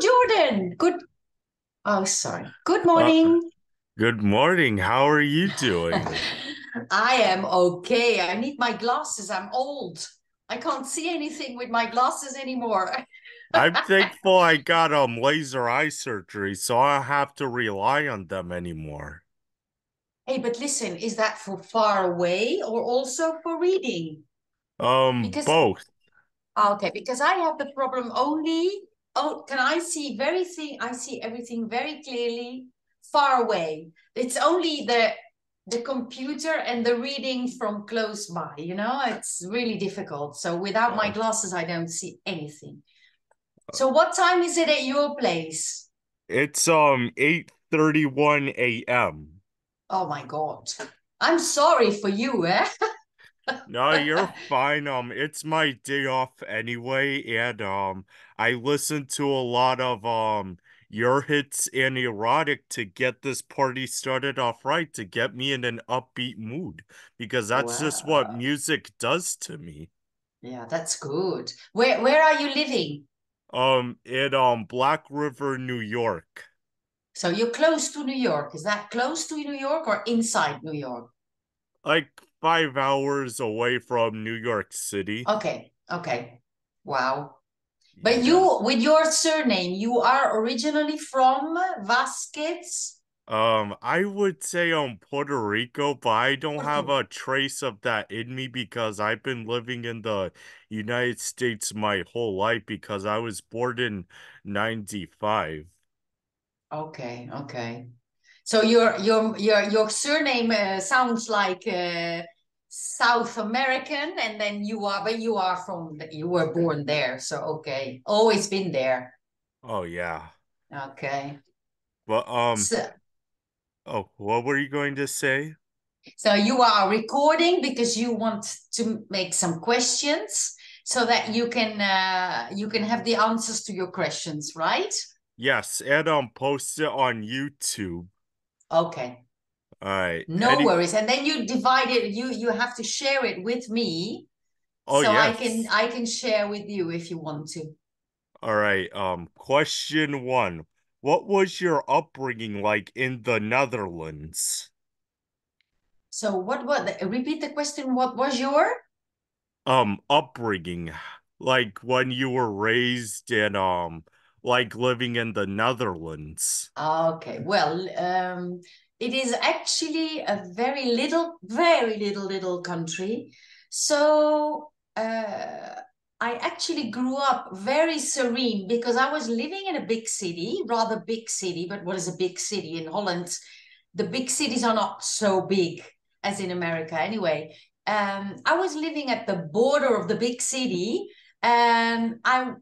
Jordan. Good. Oh, sorry. Good morning. Uh, good morning. How are you doing? I am okay. I need my glasses. I'm old. I can't see anything with my glasses anymore. I'm thankful I got um laser eye surgery, so I don't have to rely on them anymore. Hey, but listen, is that for far away or also for reading? Um, because, both. Okay, because I have the problem only. Oh, can I see very thing? I see everything very clearly far away. It's only the the computer and the reading from close by. You know, it's really difficult. So without my glasses, I don't see anything. So what time is it at your place? It's um eight thirty one a.m. Oh my god! I'm sorry for you, eh? no, you're fine. Um, it's my day off anyway, and um, I listen to a lot of um your hits and erotic to get this party started off right, to get me in an upbeat mood, because that's wow. just what music does to me. Yeah, that's good. Where where are you living? Um, in um Black River, New York. So you're close to New York. Is that close to New York or inside New York? Like five hours away from New York City. Okay. Okay. Wow. But you, with your surname, you are originally from Vasquez? Um, I would say on Puerto Rico, but I don't have a trace of that in me because I've been living in the United States my whole life because I was born in 95. Okay, okay. So your your your your surname uh, sounds like uh, South American, and then you are, but you are from, you were born there, so okay, always been there. Oh yeah. Okay. Well, um. So, oh, what were you going to say? So you are recording because you want to make some questions so that you can uh, you can have the answers to your questions, right? Yes, and um, post it on YouTube. Okay. All right. No Any... worries. And then you divide it. You you have to share it with me. Oh, so yes. I can I can share with you if you want to. All right. Um question 1. What was your upbringing like in the Netherlands? So what what repeat the question what was your um upbringing like when you were raised in um like living in the Netherlands? Okay. Well, um it is actually a very little, very little, little country. So uh, I actually grew up very serene because I was living in a big city, rather big city, but what is a big city in Holland? The big cities are not so big as in America anyway. Um, I was living at the border of the big city and I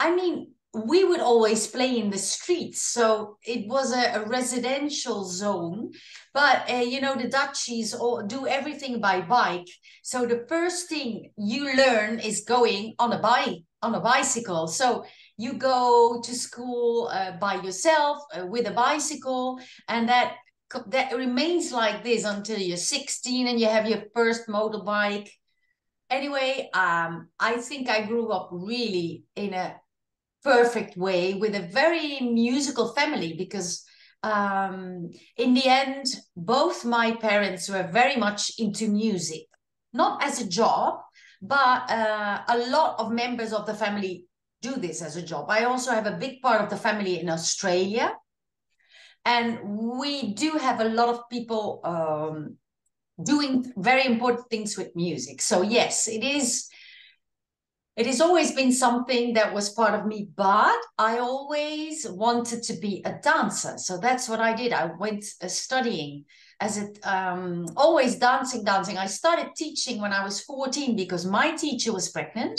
I mean we would always play in the streets so it was a, a residential zone. But uh, you know the dutchies all do everything by bike. So the first thing you learn is going on a bike on a bicycle. So you go to school uh, by yourself uh, with a bicycle and that that remains like this until you're 16 and you have your first motorbike. Anyway um, i think i grew up really in a perfect way with a very musical family because um, in the end, both my parents were very much into music, not as a job, but uh, a lot of members of the family do this as a job. I also have a big part of the family in Australia. And we do have a lot of people um, doing very important things with music. So, yes, it is it has always been something that was part of me, but I always wanted to be a dancer. So that's what I did. I went uh, studying as it um, always dancing, dancing. I started teaching when I was 14 because my teacher was pregnant.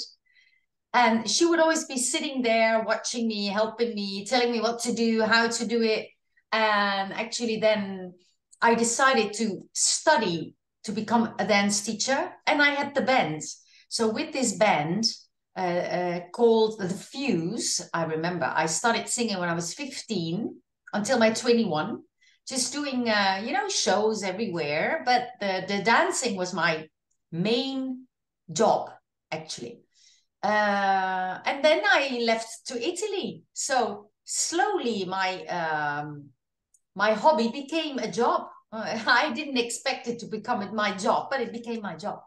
And she would always be sitting there watching me, helping me, telling me what to do, how to do it. And actually, then I decided to study to become a dance teacher. And I had the band. So with this band, uh, uh, called The Fuse. I remember I started singing when I was 15 until my 21, just doing, uh, you know, shows everywhere. But the, the dancing was my main job, actually. Uh, and then I left to Italy. So slowly my um, my hobby became a job. I didn't expect it to become my job, but it became my job.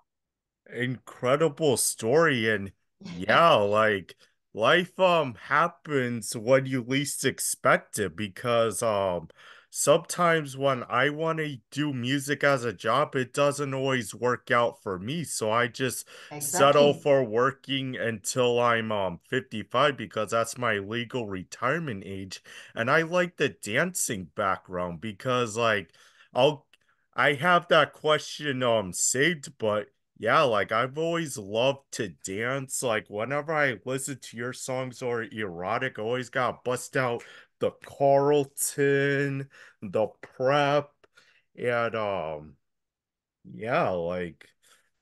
Incredible story. And yeah, like life um happens when you least expect it because um sometimes when I want to do music as a job, it doesn't always work out for me. So I just exactly. settle for working until I'm um 55 because that's my legal retirement age. And I like the dancing background because like I'll I have that question um saved, but yeah, like I've always loved to dance. Like whenever I listen to your songs or erotic, I always gotta bust out the Carlton, the prep, and um yeah, like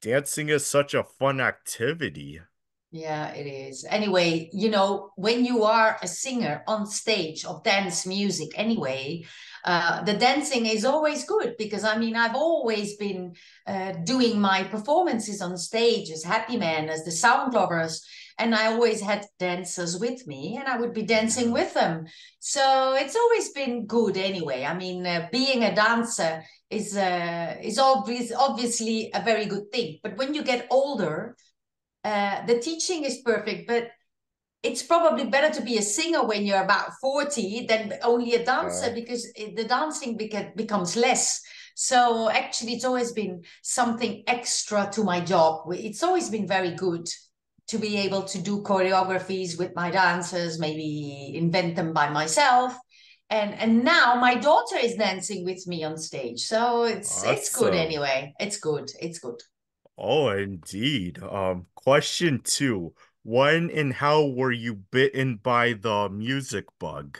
dancing is such a fun activity. Yeah, it is. Anyway, you know, when you are a singer on stage of dance music, anyway, uh, the dancing is always good because I mean, I've always been uh, doing my performances on stage as Happy Man, as the Sound Lovers, and I always had dancers with me and I would be dancing with them. So it's always been good anyway. I mean, uh, being a dancer is uh, is obvious, obviously a very good thing. But when you get older, uh, the teaching is perfect, but it's probably better to be a singer when you're about 40 than only a dancer uh, because the dancing beca- becomes less. So actually, it's always been something extra to my job. It's always been very good to be able to do choreographies with my dancers, maybe invent them by myself. And and now my daughter is dancing with me on stage. So it's awesome. it's good anyway. It's good. It's good. Oh, indeed. Um, question two. When and how were you bitten by the music bug?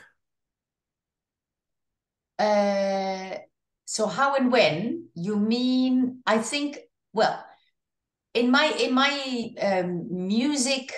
Uh, so how and when? You mean, I think, well, in my in my um, music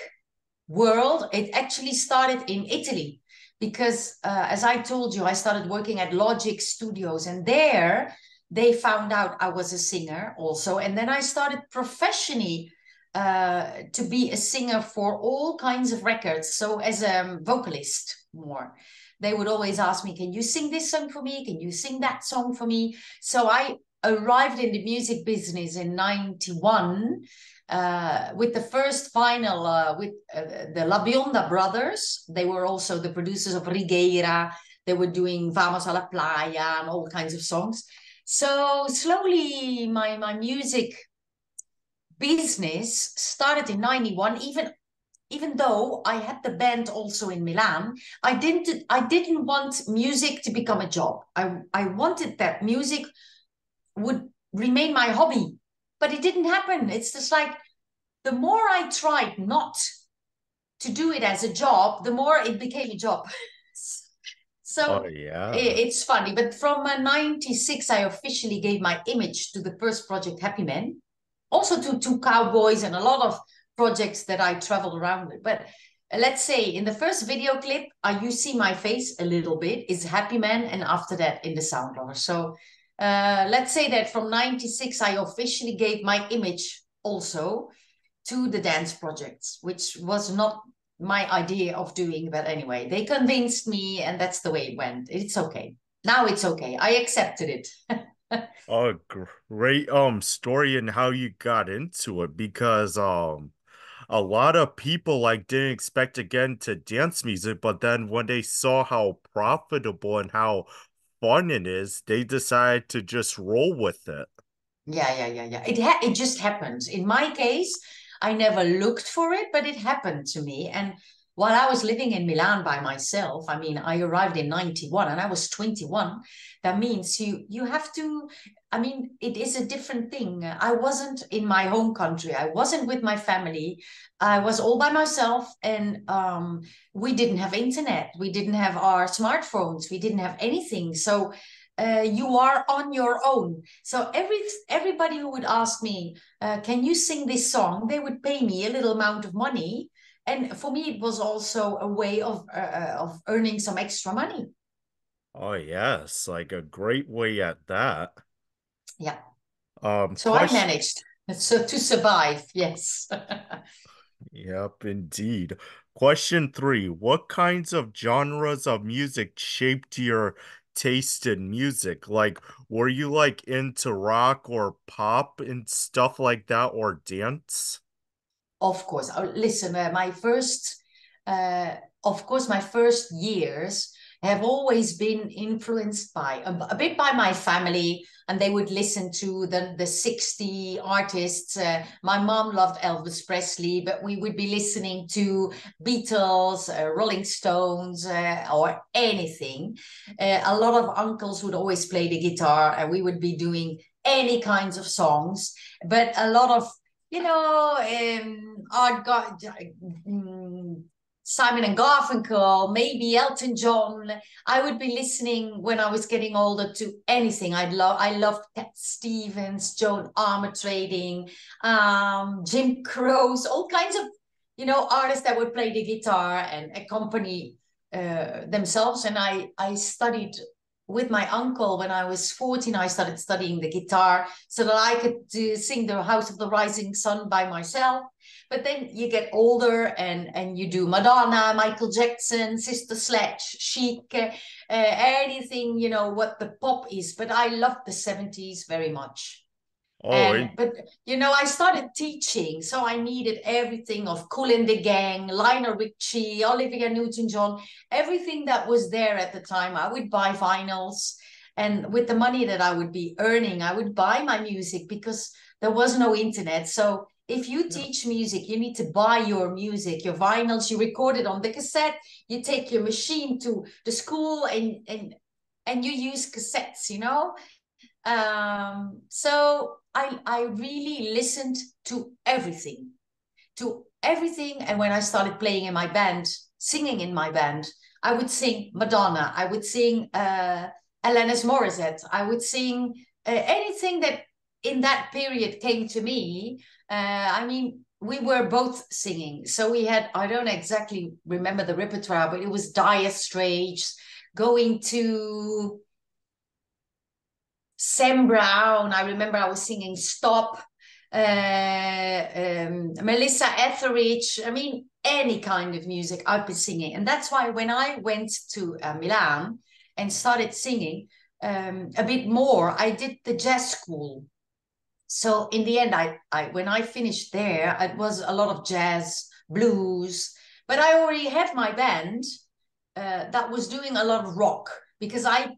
world, it actually started in Italy because, uh, as I told you, I started working at Logic Studios, and there they found out I was a singer also. And then I started professionally uh, to be a singer for all kinds of records. So as a vocalist more. They would always ask me, can you sing this song for me? Can you sing that song for me? So I arrived in the music business in 91 uh, with the first final uh, with uh, the La Bionda brothers. They were also the producers of Righeira. They were doing Vamos a la Playa and all kinds of songs. So slowly, my my music business started in 91 even even though i had the band also in milan i didn't i didn't want music to become a job. I i wanted that music would remain my hobby but it didn't happen. It's just like the more i tried not to do it as a job the more it became a job So oh, yeah. it's funny. But from uh, 96, I officially gave my image to the first project Happy Men, also to, to Cowboys and a lot of projects that I traveled around with. But uh, let's say in the first video clip, uh, you see my face a little bit, is Happy Man, and after that in the Sound Lover. So uh, let's say that from 96, I officially gave my image also to the dance projects, which was not my idea of doing that anyway. They convinced me, and that's the way it went. It's okay. Now it's okay. I accepted it. oh, great um story and how you got into it because um a lot of people like didn't expect again to dance music, but then when they saw how profitable and how fun it is, they decided to just roll with it. Yeah, yeah, yeah, yeah. It ha- it just happens. In my case, I never looked for it, but it happened to me. And while I was living in Milan by myself, I mean, I arrived in 91 and I was 21. That means you you have to, I mean, it is a different thing. I wasn't in my home country. I wasn't with my family. I was all by myself and um, we didn't have internet. We didn't have our smartphones. We didn't have anything. So uh, you are on your own. So every everybody who would ask me, uh, "Can you sing this song?" they would pay me a little amount of money, and for me, it was also a way of uh, uh of earning some extra money. Oh yes, like a great way at that. Yeah. Um. So question... I managed so to survive. Yes. Yep, indeed. Question three, what kinds of genres of music shaped your taste in music? Like, were you like into rock or pop and stuff like that or dance? Of course. Oh, listen, uh, my first, uh, of course, my first years have always been influenced by a, bit by my family and they would listen to the the 60 artists. Uh, my mom loved elvis presley but we would be listening to beatles uh, rolling stones uh, or anything. Uh, a lot of uncles would always play the guitar and we would be doing any kinds of songs. But a lot of you know um, art got Simon and Garfunkel, maybe Elton John. I would be listening when I was getting older to anything. I'd love I loved Cat Stevens, Joan Armatrading, um, Jim Croce, all kinds of you know artists that would play the guitar and accompany uh, themselves. And I I studied with my uncle when I was 14. I started studying the guitar so that I could uh, sing the House of the Rising Sun by myself but then you get older and and you do Madonna, Michael Jackson, Sister Sledge, Chic, uh, anything you know what the pop is. But I love the seventies very much. Oh, and, but you know, I started teaching, so I needed everything of Cool and the Gang, Lionel Richie, Olivia Newton-John, everything that was there at the time. I would buy vinyls, and with the money that I would be earning, I would buy my music because there was no internet. So if you teach music, you need to buy your music, your vinyls, you record it on the cassette, you take your machine to the school and and and you use cassettes, you know? Um, so I I really listened to everything, to everything. And when I started playing in my band, singing in my band, I would sing Madonna, I would sing uh Alanis Morissette, I would sing uh, anything that in that period came to me uh, I mean, we were both singing. So we had, I don't exactly remember the repertoire, but it was Dire Straits, going to Sam Brown. I remember I was singing Stop, uh, um, Melissa Etheridge. I mean, any kind of music I've been singing. And that's why when I went to uh, Milan and started singing um, a bit more, I did the jazz school so in the end I, I when i finished there it was a lot of jazz blues but i already had my band uh, that was doing a lot of rock because i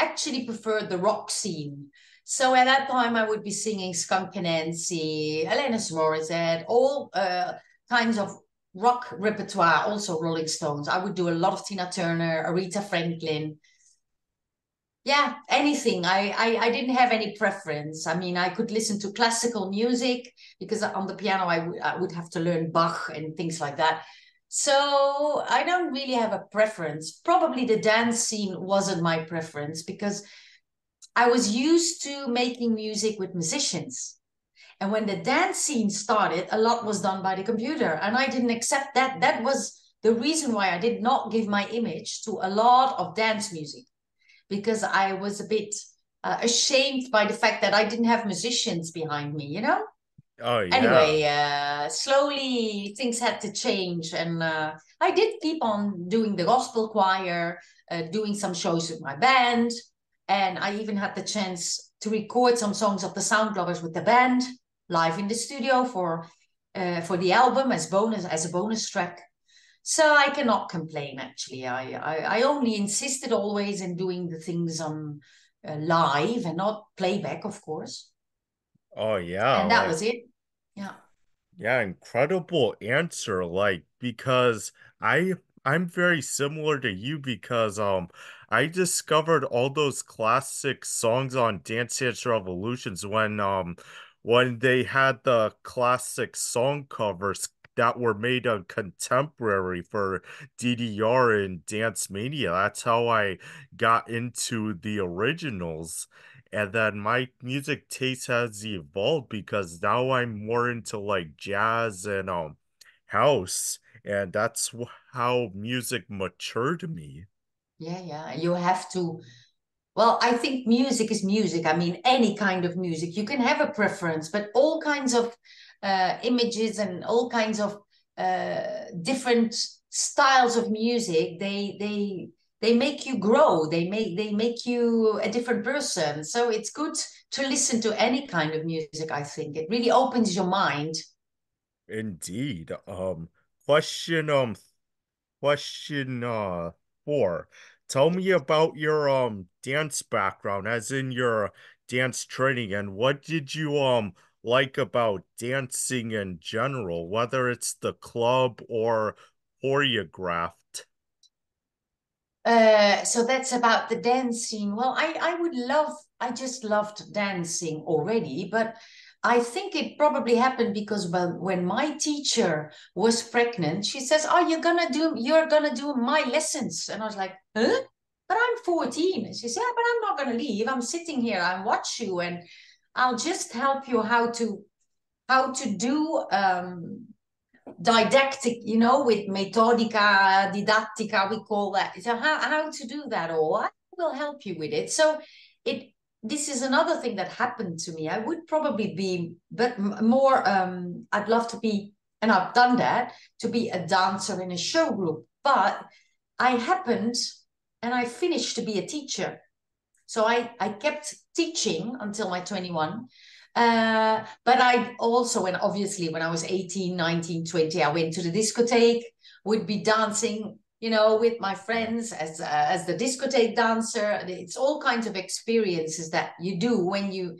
actually preferred the rock scene. So at that time i would be singing skunk anansie alanis morissette all uh, kinds of rock repertoire also rolling stones. I would do a lot of tina turner aretha franklin. Yeah anything. I, I i didn't have any preference. I mean i could listen to classical music because on the piano I, w- I would have to learn bach and things like that so i don't really have a preference. Probably the dance scene wasn't my preference because i was used to making music with musicians. And when the dance scene started a lot was done by the computer and i didn't accept that. That was the reason why i did not give my image to a lot of dance music because I was a bit uh, ashamed by the fact that I didn't have musicians behind me, you know? Oh, yeah. Anyway, uh, slowly things had to change. And uh, I did keep on doing the gospel choir, uh, doing some shows with my band. And I even had the chance to record some songs of the Sound Lovers with the band live in the studio for uh, for the album as bonus as a bonus track. So I cannot complain. Actually, I I, I only insisted always in doing the things on uh, live and not playback, of course. Oh yeah, and that like, was it. Yeah. Yeah, incredible answer. Like because I I'm very similar to you because um I discovered all those classic songs on Dance Dance Revolutions when um when they had the classic song covers that were made on contemporary for DDR and Dance Mania. That's how I got into the originals. And then my music taste has evolved because now I'm more into like jazz and um house. And that's how music matured me. Yeah, yeah. You have to well, I think music is music. I mean, any kind of music. You can have a preference, but all kinds of uh, images and all kinds of uh, different styles of music they they they make you grow. They make they make you a different person. So it's good to listen to any kind of music i think. It really opens your mind. Indeed. Um question um question uh four. Tell me about your um dance background as in your dance training and what did you um like about dancing in general whether it's the club or choreographed uh, so that's about the dancing. Well, I, I would love, I just loved dancing already, but I think it probably happened because when, when my teacher was pregnant, she says, "Oh, you're gonna do, you're gonna do my lessons," and I was like, "Huh?" But I'm 14. And she said, "Yeah, but I'm not gonna leave. I'm sitting here. I watch you, and I'll just help you how to, how to do." Um, didactic, you know, with metodica, didactica, we call that. So how, how to do that all, I will help you with it. So it this is another thing that happened to me. I would probably be, but more, um, I'd love to be, and I've done that, to be a dancer in a show group. But I happened and I finished to be a teacher. So I, I kept teaching until my 21 uh, but I also, and obviously when I was 18, 19, 20, I went to the discotheque, would be dancing, you know, with my friends as, uh, as the discotheque dancer. It's all kinds of experiences that you do when you,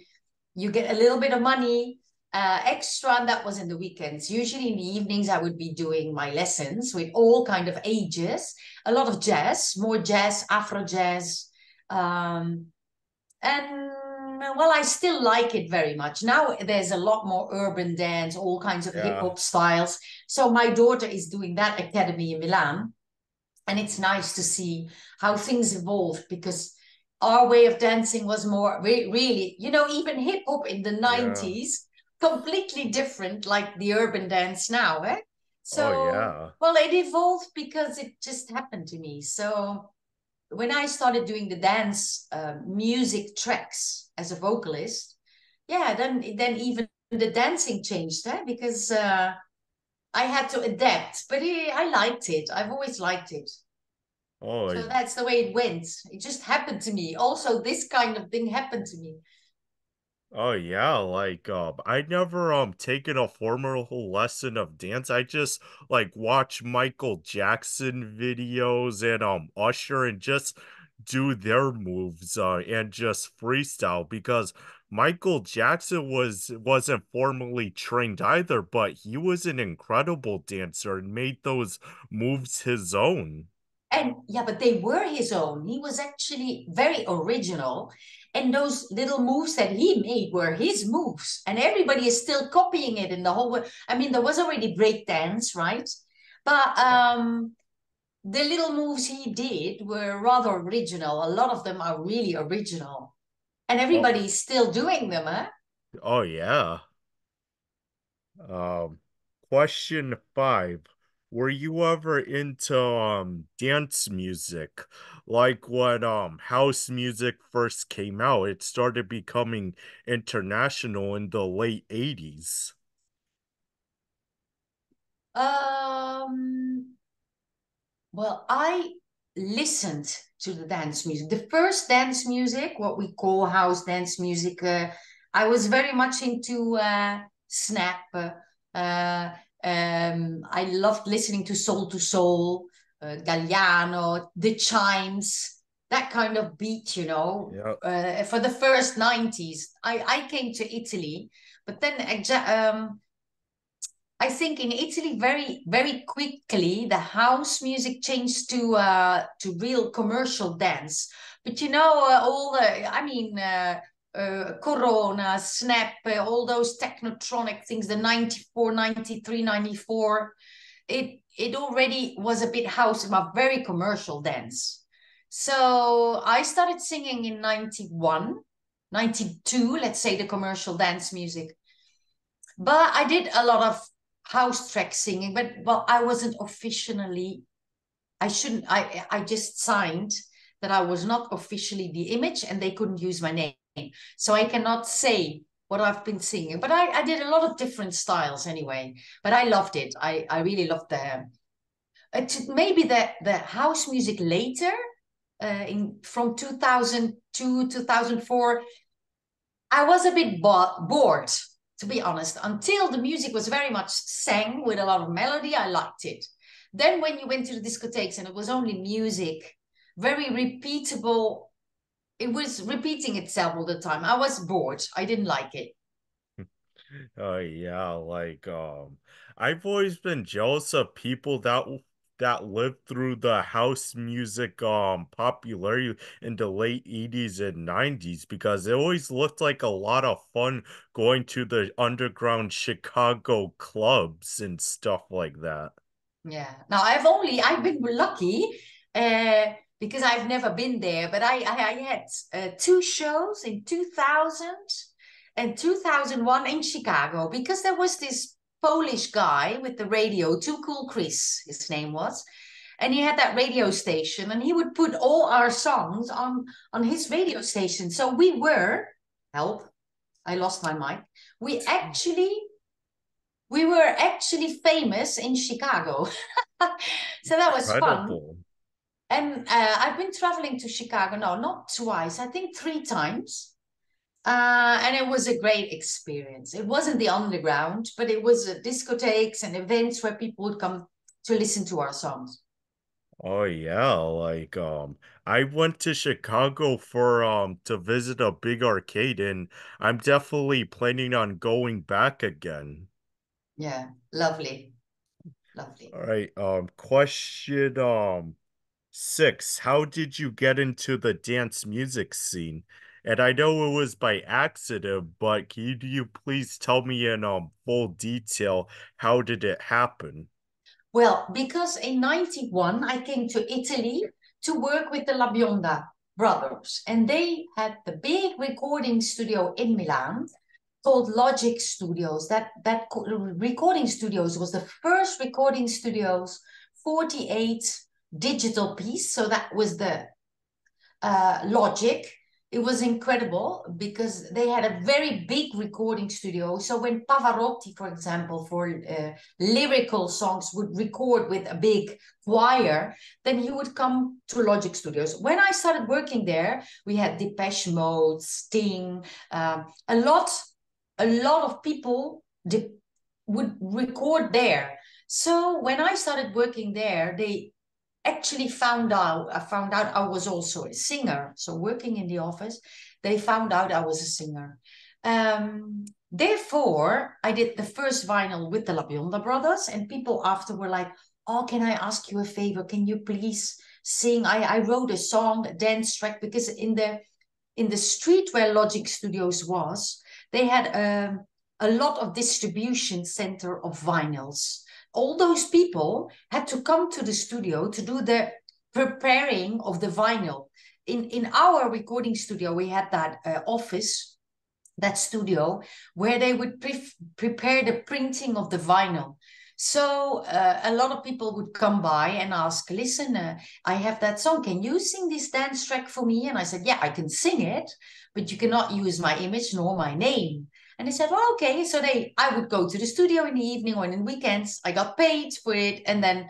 you get a little bit of money uh, extra and that was in the weekends usually in the evenings i would be doing my lessons with all kind of ages a lot of jazz more jazz afro jazz um, and well, I still like it very much. Now there's a lot more urban dance, all kinds of yeah. hip hop styles. So my daughter is doing that academy in Milan. And it's nice to see how things evolved because our way of dancing was more re- really, you know, even hip hop in the 90s, yeah. completely different like the urban dance now. Eh? So, oh, yeah. well, it evolved because it just happened to me. So, when I started doing the dance uh, music tracks as a vocalist, yeah, then then even the dancing changed, eh? because uh, I had to adapt. But I liked it. I've always liked it. Oh, so that's the way it went. It just happened to me. Also, this kind of thing happened to me. Oh yeah, like um I never um taken a formal lesson of dance. I just like watch Michael Jackson videos and um Usher and just do their moves uh and just freestyle because Michael Jackson was wasn't formally trained either, but he was an incredible dancer and made those moves his own. And yeah, but they were his own. He was actually very original and those little moves that he made were his moves and everybody is still copying it in the whole world i mean there was already break dance right but um the little moves he did were rather original. A lot of them are really original. And everybody's oh. still doing them huh? Oh yeah. Um question five. Were you ever into um dance music? Like when um house music first came out it started becoming international in the late 80s um well i listened to the dance music the first dance music what we call house dance music uh, i was very much into uh snap uh um, I loved listening to Soul II Soul, uh, Galliano, the chimes, that kind of beat, you know. Yep. Uh, for the first 90s, I, I came to Italy, but then um, I think in Italy, very, very quickly, the house music changed to uh, to real commercial dance. But you know, uh, all the, I mean, uh, uh, Corona, Snap, uh, all those technotronic things, the 94, 93, 94, it, it already was a bit house, but very commercial dance. So I started singing in 91, 92, let's say the commercial dance music. But I did a lot of house track singing, but well, I wasn't officially, I shouldn't, I, I just signed that I was not officially the image and they couldn't use my name. So I cannot say what I've been singing. But I, I did a lot of different styles anyway. But I loved it. I, I really loved the uh, maybe the the house music later uh, in from 2002 2004 i was a bit bo- bored to be honest until the music was very much sang with a lot of melody i liked it. Then when you went to the discotheques and it was only music very repeatable it was repeating itself all the time. I was bored. I didn't like it. Oh yeah like um i've always been jealous of people that that lived through the house music um popularity in the late 80s and 90s because it always looked like a lot of fun going to the underground Chicago clubs and stuff like that. Yeah. Now I've only I've been lucky uh because I've never been there, but I I, I had uh, two shows in 2000 and 2001 in Chicago because there was this Polish guy with the radio, Too Cool Chris, his name was. And he had that radio station and he would put all our songs on, on his radio station. So we were, help, I lost my mic. We actually, we were actually famous in Chicago. so that was Incredible. fun. And uh, I've been traveling to Chicago now, not twice, I think three times. Uh, and it was a great experience. It wasn't the underground, but it was discotheques and events where people would come to listen to our songs. Oh yeah, like um I went to Chicago for um to visit a big arcade and I'm definitely planning on going back again. Yeah, lovely. Lovely. All right, um question um 6. How did you get into the dance music scene? And I know it was by accident, but can you please tell me in um, full detail how did it happen? Well, because in 91 I came to Italy to work with the La Bionda brothers, and they had the big recording studio in Milan called Logic Studios. That that recording studios was the first recording studios 48 digital piece. So that was the uh, Logic it was incredible because they had a very big recording studio. So when Pavarotti, for example, for uh, lyrical songs would record with a big choir, then he would come to Logic Studios. When I started working there, we had Depeche Mode, Sting, uh, a lot, a lot of people would record there. So when I started working there, they actually found out I found out I was also a singer. So working in the office, they found out I was a singer. Um, therefore, I did the first vinyl with the La Bionda brothers, and people after were like, "Oh, can I ask you a favor? Can you please sing?" I I wrote a song, a dance track, because in the in the street where Logic Studios was, they had um, a lot of distribution center of vinyls all those people had to come to the studio to do the preparing of the vinyl. In, in our recording studio, we had that uh, office, that studio, where they would pre prepare the printing of the vinyl. So uh, a lot of people would come by and ask, listen, uh, I have that song. Can you sing this dance track for me? And I said, yeah, I can sing it, but you cannot use my image nor my name. And they said, well, okay. So they, I would go to the studio in the evening or in the weekends. I got paid for it. And then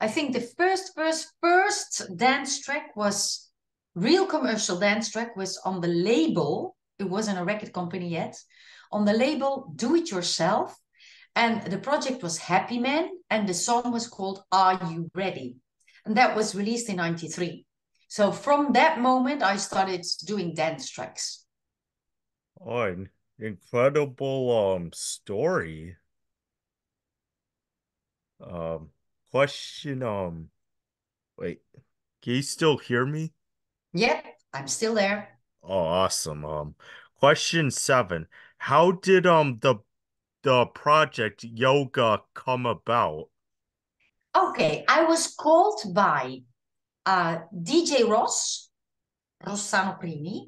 I think the first, first, first dance track was real commercial dance track was on the label. It wasn't a record company yet. On the label, Do It Yourself. And the project was Happy Man. And the song was called Are You Ready? And that was released in 93. So from that moment, I started doing dance tracks. Oh, incredible um story. Um question um wait, can you still hear me? Yep, I'm still there. Oh awesome. Um question seven. How did um the the project Joga come about? Okay, I was called by uh DJ Ross, Rossano Prini,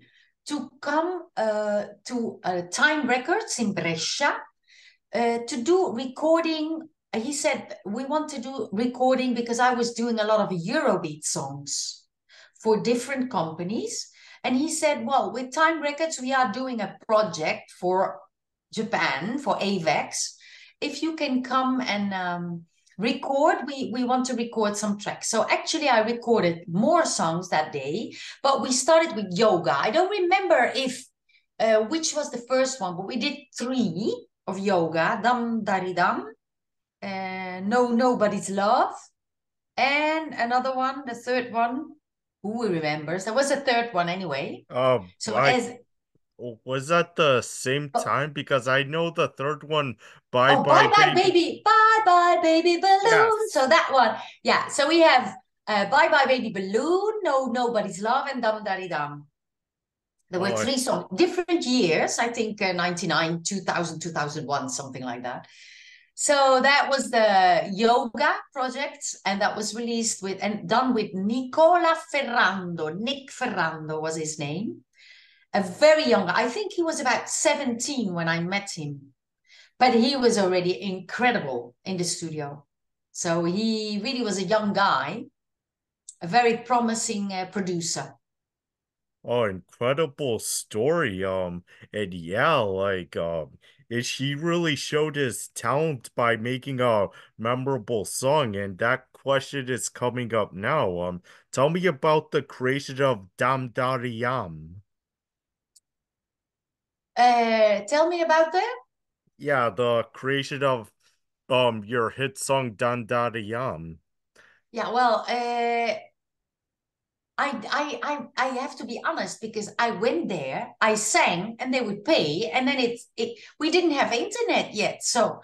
to come uh, to uh, Time Records in Brescia uh, to do recording. He said, We want to do recording because I was doing a lot of Eurobeat songs for different companies. And he said, Well, with Time Records, we are doing a project for Japan for Avex. If you can come and um, record, we we want to record some tracks. So actually, I recorded more songs that day, but we started with Joga. I don't remember if uh, which was the first one, but we did three of Joga. Dum dari dum, uh, no nobody's love, and another one, the third one. Who remembers? There was a third one anyway. Um, So I- as was that the same Oh. time? Because I know the third one, Bye oh, Bye bye bye Baby. baby, bye bye baby balloon. So that one, yeah. So we have uh, bye bye baby balloon, no nobody's love, and dum dari dum. There were Oh, I- three songs, different years. I think uh, 99, 2000, 2001, something like that. So that was the Joga project, and that was released with and done with Nicola Ferrando. Nick Ferrando was his name. A very young, I think he was about 17 when I met him, but he was already incredible in the studio. So he really was a young guy, a very promising uh, producer. Oh, incredible story. Um, and yeah, like, um, is he really showed his talent by making a memorable song? And that question is coming up now. Um, tell me about the creation of Dam Dariram. Uh, tell me about that. Yeah, the creation of um your hit song Dam Dariram. Yeah, well, uh, I, I, I, I have to be honest because I went there, I sang, and they would pay, and then it's it. We didn't have internet yet, so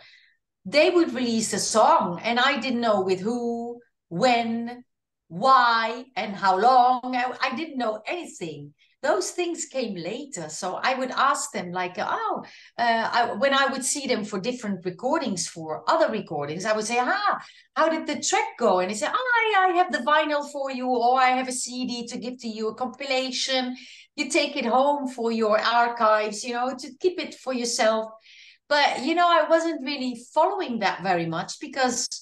they would release a song, and I didn't know with who, when, why, and how long. I, I didn't know anything. Those things came later, so I would ask them like, oh, uh, I, when I would see them for different recordings for other recordings, I would say, ah, how did the track go? And they say, I, I have the vinyl for you, or I have a CD to give to you, a compilation. You take it home for your archives, you know, to keep it for yourself. But you know, I wasn't really following that very much because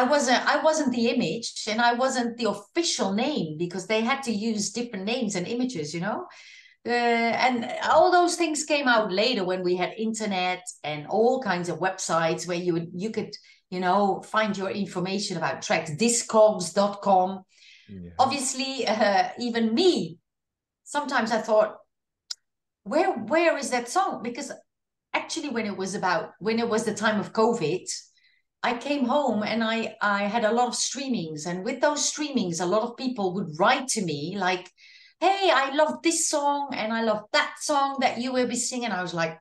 I wasn't I wasn't the image and I wasn't the official name because they had to use different names and images, you know. Uh, and all those things came out later when we had internet and all kinds of websites where you would you could you know find your information about tracks discogs.com Yeah. obviously uh, even me sometimes i thought where where is that song because actually when it was about when it was the time of covid i came home and i i had a lot of streamings and with those streamings a lot of people would write to me like hey i love this song and i love that song that you will be singing. I was like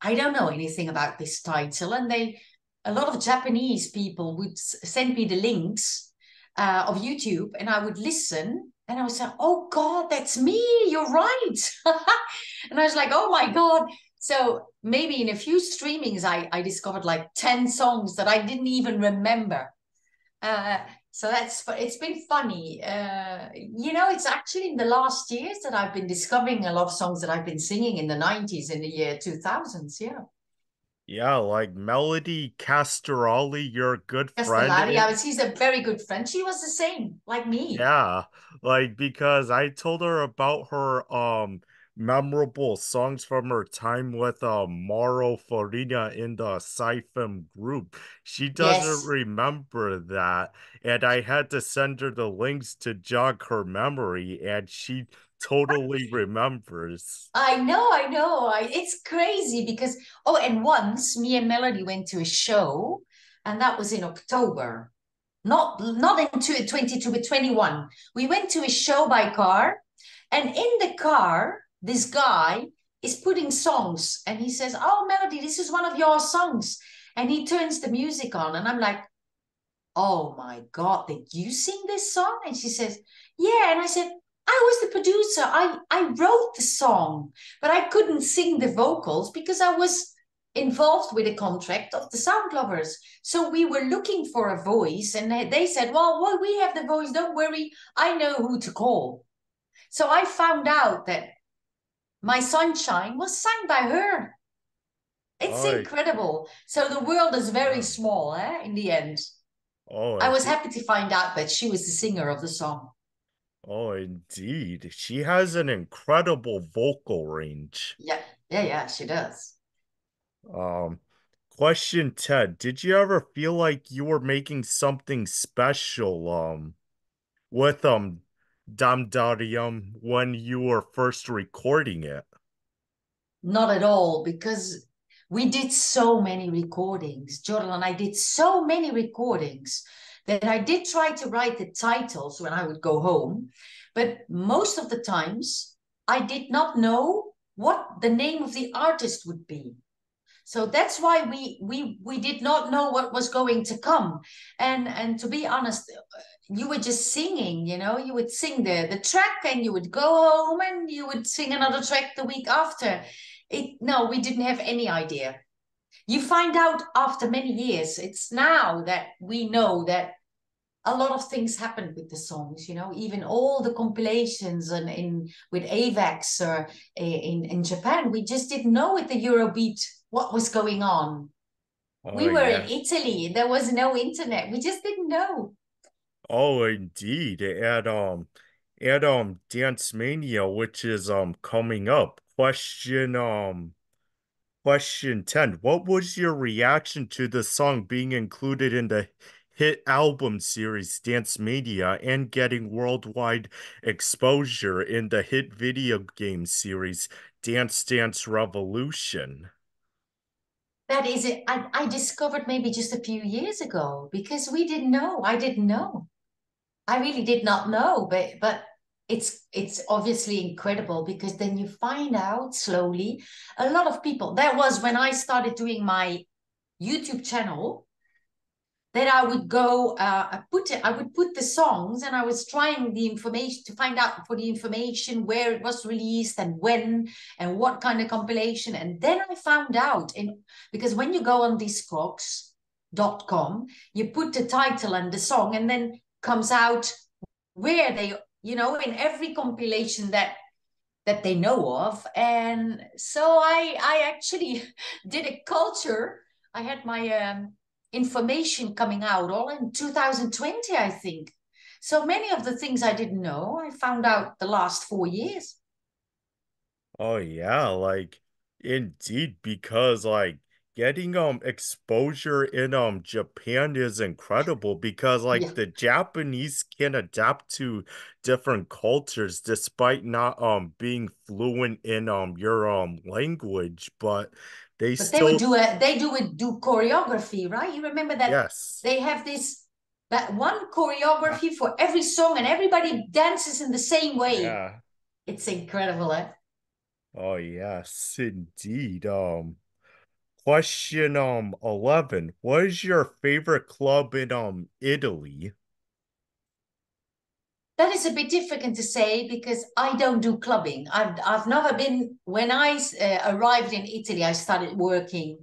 i don't know anything about this title. And they a lot of japanese people would send me the links uh, of youtube and i would listen and i was like oh god that's me you're right. And i was like oh my god so maybe in a few streamings i i discovered like 10 songs that i didn't even remember. Uh, so that's it's been funny. Uh, you know it's actually in the last years that i've been discovering a lot of songs that i've been singing in the 90s in the year 2000s yeah. Yeah, like Melody Castellari, your good friend. Castellari, I was, he's a very good friend. She was the same like me. Yeah, like because I told her about her um memorable songs from her time with uh Mauro Farina in the Sci-Film group. She doesn't Yes. remember that, and I had to send her the links to jog her memory, and she totally remembers. I know, I know. I, it's crazy because oh, and once me and Melody went to a show, and that was in October. Not not in two- 22, but 21. We went to a show by car, and in the car, this guy is putting songs, and he says, "Oh, Melody, this is one of your songs," and he turns the music on, and I'm like, "Oh my God, did you sing this song?" And she says, "Yeah," and I said. I was the producer. I, I wrote the song, but I couldn't sing the vocals because I was involved with a contract of the Sound Lovers. So we were looking for a voice, and they, they said, well, well, we have the voice. Don't worry. I know who to call. So I found out that My Sunshine was sung by her. It's incredible. So the world is very small eh, in the end. Oh, I was happy to find out that she was the singer of the song. Oh, indeed. She has an incredible vocal range. Yeah, yeah, yeah, she does. Um, question 10. Did you ever feel like you were making something special um with um Dam Dariram when you were first recording it? Not at all, because we did so many recordings. Jordan and I did so many recordings that I did try to write the titles when I would go home, but most of the times I did not know what the name of the artist would be. So that's why we we we did not know what was going to come. And and to be honest, you were just singing, you know, you would sing the the track and you would go home and you would sing another track the week after. It no, we didn't have any idea. You find out after many years. It's now that we know that a lot of things happened with the songs you know even all the compilations and in with avex or eh, in in japan we just didn't know with the eurobeat what was going on. Oh, we were yeah. in Italy. There was no internet. We just didn't know. Oh, indeed. At um at um Dance Mania, which is um coming up. Question um question 10. What was your reaction to the song being included in the hit album series Dance Mania and getting worldwide exposure in the hit video game series Dance Dance Revolution? that is it I, I discovered maybe just a few years ago because we didn't know i didn't know i really did not know but but it's it's obviously incredible because then you find out slowly a lot of people that was when i started doing my youtube channel that I would go, uh, I put it, I would put the songs and I was trying the information to find out for the information where it was released and when and what kind of compilation. And then I found out in because when you go on discogs.com, you put the title and the song and then comes out where they, you know, in every compilation that that they know of. And so I I actually did a culture. I had my um information coming out all in 2020, I think. So many of the things I didn't know, I found out the last four years. Oh yeah, like indeed, because like getting um exposure in um Japan is incredible because like yeah. the Japanese can adapt to different cultures despite not um being fluent in um your um language, but they but still they would do it. they do it do choreography, right? You remember that? Yes. They have this that one choreography for every song, and everybody dances in the same way. Yeah. It's incredible, eh? Oh yes, indeed. Um question um 11. What is your favorite club in um Italy? that is a bit difficult to say because I don't do clubbing. I've I've never been. When I uh, arrived in Italy, I started working,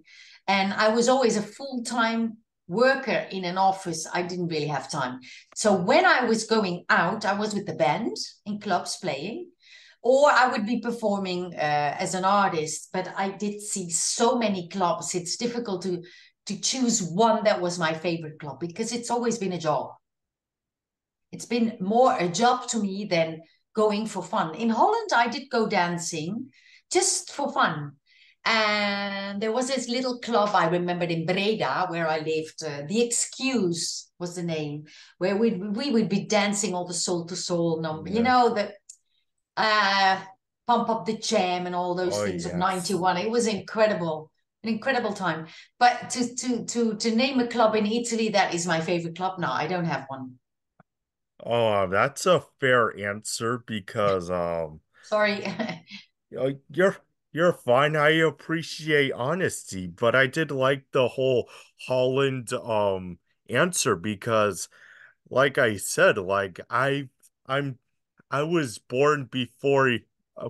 and I was always a full time worker in an office. I didn't really have time. So when I was going out, I was with the band in clubs playing, or I would be performing uh, as an artist. But I did see so many clubs. It's difficult to to choose one that was my favorite club because it's always been a job it's been more a job to me than going for fun. In Holland, I did go dancing just for fun. And there was this little club I remembered in Breda where I lived. Uh, the Excuse was the name, where we we would be dancing all the Soul II Soul number. Yeah. You know the uh, pump up the jam and all those oh, things yes. of ninety one. It was incredible, an incredible time. But to to to to name a club in Italy that is my favorite club. No, I don't have one. Oh, that's a fair answer because um sorry. you're you're fine. I appreciate honesty, but I did like the whole Holland um answer because like I said, like I I'm I was born before uh,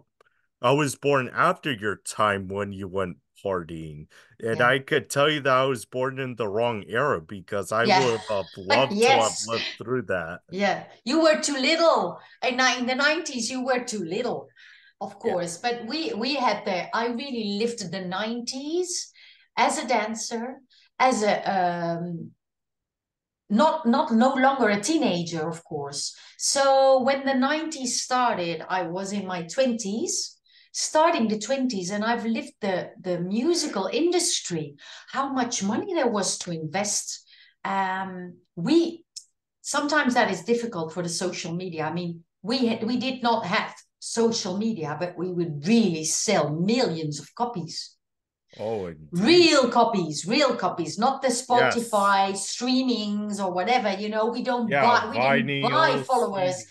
I was born after your time when you went partying. And yeah. I could tell you that I was born in the wrong era because I yeah. would have loved yes. to have lived through that. Yeah, you were too little. And in the 90s, you were too little, of course. Yeah. But we we had the, I really lived the 90s as a dancer, as a, um, not not no longer a teenager of course so when the 90s started i was in my 20s starting the 20s and I've lived the, the musical industry, how much money there was to invest. Um, we sometimes that is difficult for the social media. I mean, we had, we did not have social media, but we would really sell millions of copies. Oh, indeed. real copies, real copies, not the Spotify yes. streamings or whatever. You know, we don't yeah, buy, we didn't buy followers.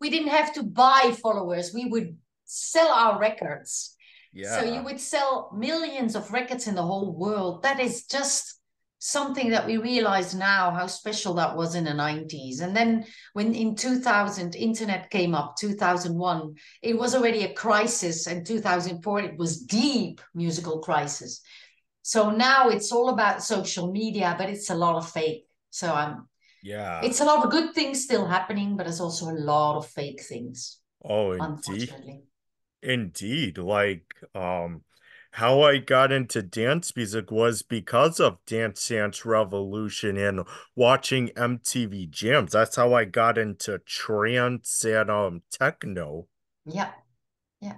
We didn't have to buy followers. We would sell our records. Yeah. So you would sell millions of records in the whole world. That is just something that we realize now how special that was in the 90s and then when in 2000 internet came up 2001 it was already a crisis. And 2004 it was deep musical crisis. So now it's all about social media but it's a lot of fake. So i'm yeah. it's a lot of good things still happening but there's also a lot of fake things oh indeed. indeed. Like um how I got into dance music was because of Dance Dance Revolution and watching MTV Jams. That's how I got into trance and um techno. Yeah, yeah.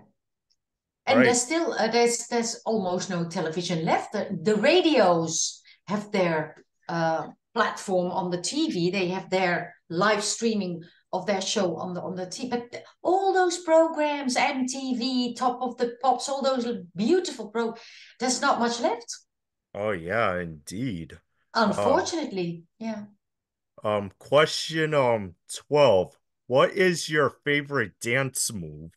And right. there's still uh, there's there's almost no television left. The, the radios have their uh, platform on the TV. They have their live streaming of their show on the on the TV. But all those programs, MTV, Top of the Pops, all those beautiful pro, there's not much left. Oh yeah, indeed. Unfortunately, um, yeah. Um, question um twelve. What is your favorite dance move?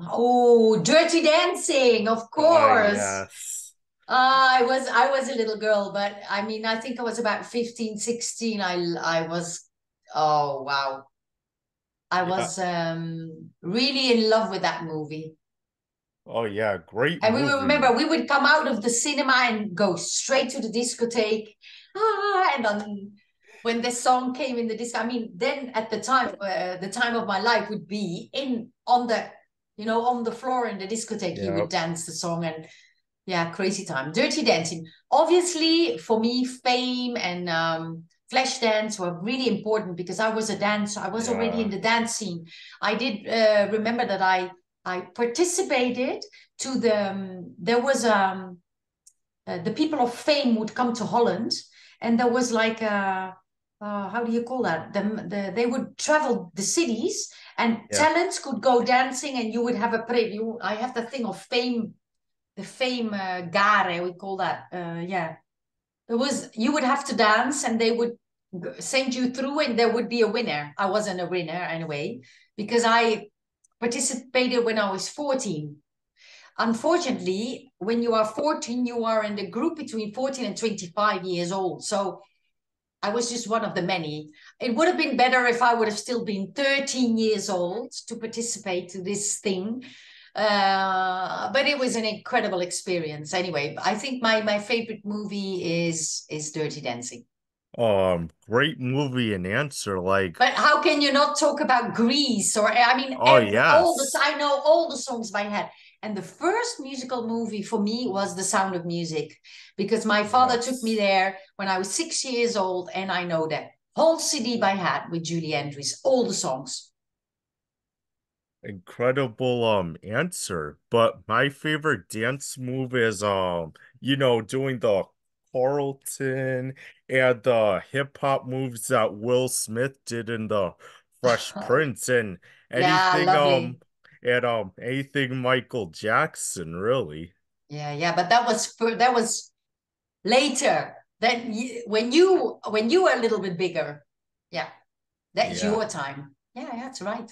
Oh, Dirty Dancing, of course. Oh, yes. Uh, I was I was a little girl, but I mean, I think I was about 15, 16. I I was Oh wow. I was yeah. um really in love with that movie. Oh yeah, great. And movie. we remember we would come out of the cinema and go straight to the discotheque. Ah, and then when the song came in the disc, I mean, then at the time, uh, the time of my life would be in on the, you know, on the floor in the discotheque. Yep. You would dance the song and yeah, crazy time. Dirty Dancing. Obviously, for me, fame and um, Flashdance were really important because I was a dancer. I was yeah. already in the dance scene. I did uh, remember that I I participated to the um, there was um uh, the people of fame would come to Holland and there was like a uh, how do you call that? The, the they would travel the cities and yeah. talents could go dancing and you would have a preview. I have the thing of fame the fame uh, gare we call that uh, yeah it was you would have to dance and they would send you through and there would be a winner. I wasn't a winner anyway, because I participated when I was 14. Unfortunately, when you are 14, you are in the group between 14 and 25 years old. So I was just one of the many. It would have been better if I would have still been 13 years old to participate to this thing. Uh, but it was an incredible experience. Anyway, I think my my favorite movie is is Dirty Dancing um great movie and answer like but how can you not talk about greece or i mean oh yeah all the i know all the songs by head and the first musical movie for me was the sound of music because my father yes. took me there when i was six years old and i know that whole cd by head with julie andrews all the songs. Incredible um answer. But my favorite dance move is um you know doing the Carlton and the hip hop moves that Will Smith did in the Fresh Prince and anything yeah, um and um anything Michael Jackson really. Yeah, yeah, but that was for, that was later. Then when you when you were a little bit bigger, yeah, that's yeah. your time. Yeah, that's right.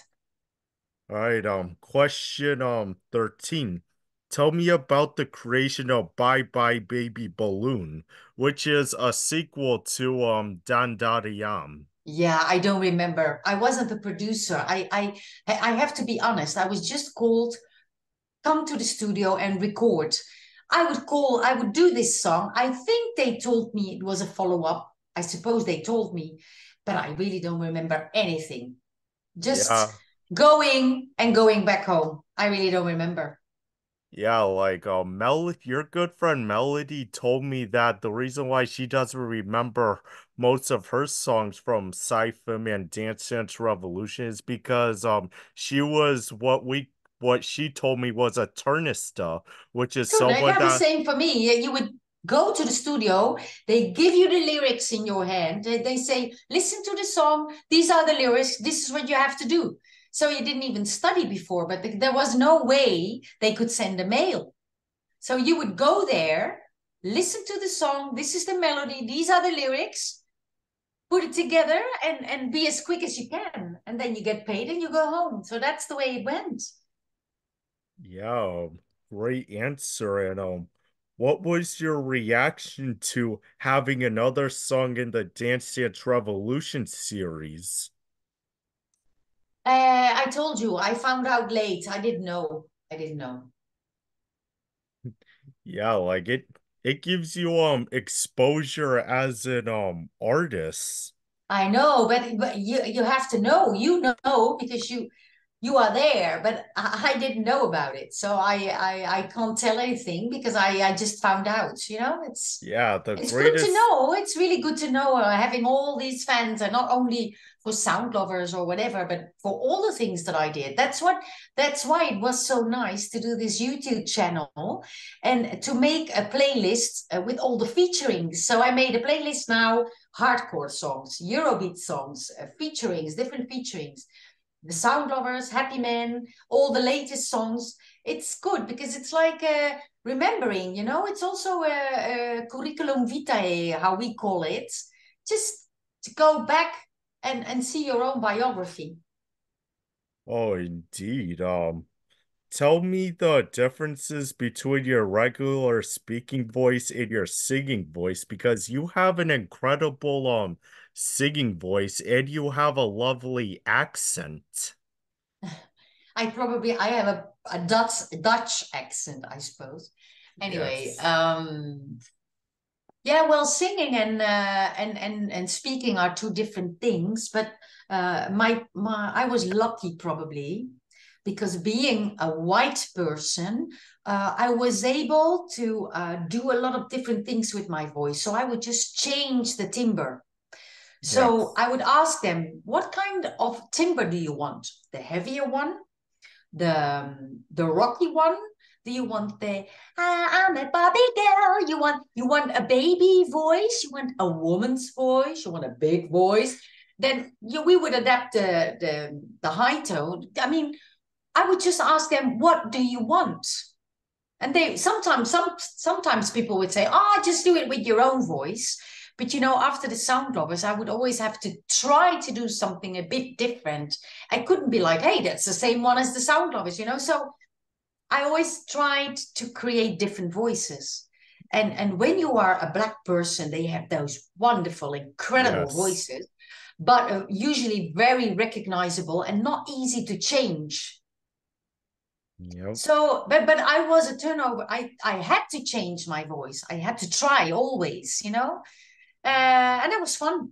All right. Um, question um thirteen. Tell me about the creation of Bye Bye Baby Balloon, which is a sequel to um Dandara Yeah, I don't remember. I wasn't the producer. I I I have to be honest. I was just called come to the studio and record. I would call, I would do this song. I think they told me it was a follow-up. I suppose they told me, but I really don't remember anything. Just yeah. going and going back home. I really don't remember. Yeah, like uh, Mel, your good friend Melody told me that the reason why she doesn't remember most of her songs from Sci-Fi and Dance Dance Revolution is because um she was what we what she told me was a turnista, which is Good. someone I the same for me. You would go to the studio, they give you the lyrics in your hand. They say, listen to the song. These are the lyrics. This is what you have to do. So you didn't even study before, but there was no way they could send a mail. So you would go there, listen to the song. This is the melody. These are the lyrics. Put it together and, and be as quick as you can. And then you get paid and you go home. So that's the way it went. Yeah, great answer. And um, what was your reaction to having another song in the Dance Dance Revolution series? Uh, I told you, I found out late. I didn't know. I didn't know. Yeah, like it it gives you um exposure as an um artist. I know, but but you you have to know. You know because you you are there, but I, I didn't know about it, so I, I I can't tell anything because I I just found out. You know, it's Yeah, the it's good to know. It's really good to know uh, having all these fans, and not only for sound lovers or whatever, but for all the things that I did. That's what that's why it was so nice to do this YouTube channel and to make a playlist uh, with all the featurings. So I made a playlist now, hardcore songs, Eurobeat songs, uh, featurings, different featurings the sound lovers happy men all the latest songs it's good because it's like uh, remembering you know it's also a, a, curriculum vitae how we call it just to go back and and see your own biography oh indeed um tell me the differences between your regular speaking voice and your singing voice because you have an incredible um singing voice and you have a lovely accent. I probably I have a, a Dutch Dutch accent, I suppose. Anyway, yes. um yeah, well, singing and uh, and and and speaking are two different things. But uh, my my I was lucky probably because being a white person, uh, I was able to uh, do a lot of different things with my voice. So I would just change the timbre. So yes. I would ask them, what kind of timbre do you want? The heavier one, the um, the rocky one? Do you want the ah, I'm a Barbie girl? You want you want a baby voice? You want a woman's voice? You want a big voice? Then you, we would adapt the, the the high tone. I mean, I would just ask them, what do you want? And they sometimes some sometimes people would say, oh, just do it with your own voice. But you know, after the sound lovers, I would always have to try to do something a bit different. I couldn't be like, hey, that's the same one as the sound lovers, you know. So I always tried to create different voices. And and when you are a black person, they have those wonderful, incredible yes. voices, but uh, usually very recognizable and not easy to change. Yep. So, but but I was a turnover. I I had to change my voice. I had to try always, you know uh, and it was fun.